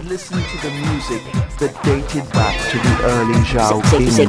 to listen to the music that dated back to the early Zhao Sick,